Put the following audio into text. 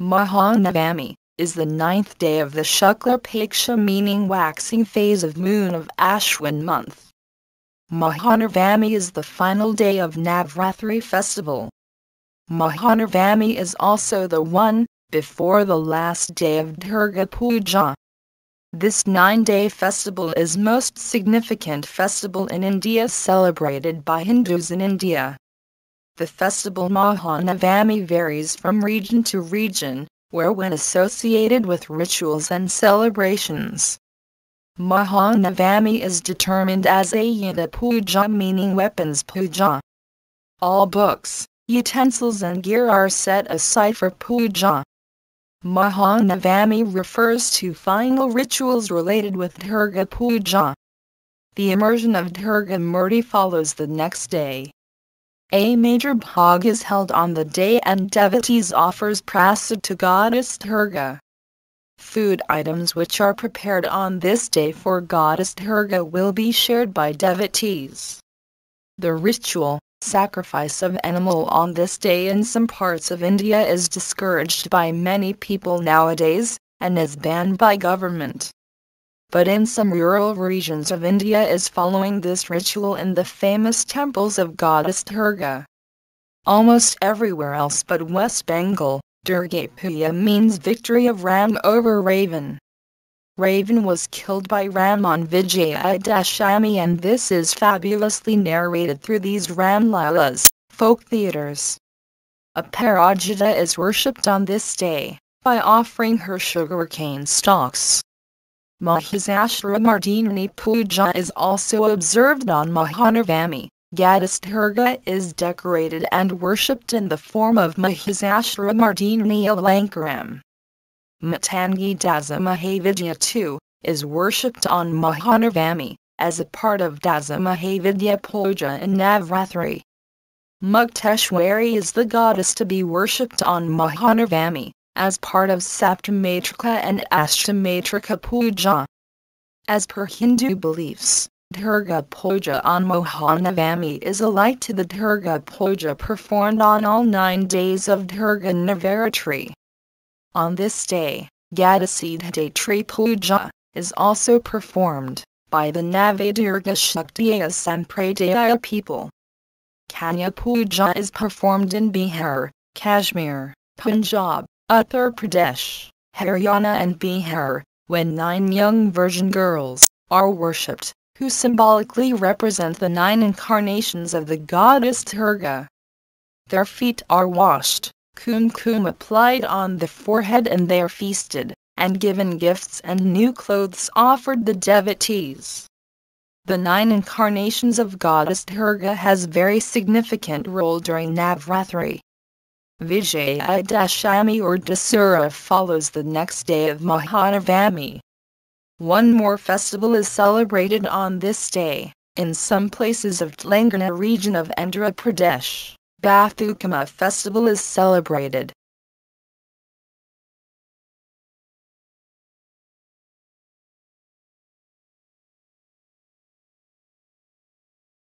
Mahanavami is the ninth day of the Shukla Paksha meaning waxing phase of moon of Ashwin month. Mahanavami is the final day of Navratri festival. Mahanavami is also the one before the last day of Durga Puja. This nine-day festival is most significant festival in India celebrated by Hindus in India. The festival Mahanavami varies from region to region, where when associated with rituals and celebrations. Mahanavami is determined as Ayudha Puja meaning weapons puja. All books, utensils and gear are set aside for puja. Mahanavami refers to final rituals related with Durga Puja. The immersion of Durga Murti follows the next day. A major bhog is held on the day and devotees offers prasad to goddess Durga. Food items which are prepared on this day for goddess Durga will be shared by devotees. The ritual, sacrifice of animal on this day in some parts of India is discouraged by many people nowadays, and is banned by government but in some rural regions of India is following this ritual in the famous temples of goddess Durga. Almost everywhere else but West Bengal, Durga Puja means victory of Ram over Ravan. Ravan was killed by Ram on Vijayadashami and this is fabulously narrated through these Ram Ramlilas, folk theaters. A Aparajita is worshipped on this day, by offering her sugarcane stalks. Mahishasuramardini Puja is also observed on Mahanavami. Goddess is decorated and worshipped in the form of Mahishasuramardini Alankaram. Matangi Dasa Mahavidya too is worshipped on Mahanavami as a part of Dasa Mahavidya Puja in Navratri. Mukteshwari is the goddess to be worshipped on Mahanavami as part of Saptamatrika and Ashtamatrika Puja. As per Hindu beliefs, Durga Puja on Mahanavami is alike to the Durga Puja performed on all nine days of Durga Navaratri. On this day, Gadasiddhatri Puja is also performed by the Navadurga Shaktiya Sampradaya people. Kanya Puja is performed in Bihar, Kashmir, Punjab, Uttar Pradesh, Haryana and Bihar, when nine young virgin girls are worshipped, who symbolically represent the nine incarnations of the goddess Durga. Their feet are washed, kumkum applied on the forehead and they are feasted, and given gifts and new clothes offered the devotees. The nine incarnations of goddess Durga has very significant role during Navratri. Vijayadashami or Dasara follows the next day of Mahanavami. One more festival is celebrated on this day, in some places of Telangana region of Andhra Pradesh. Bathukamma festival is celebrated.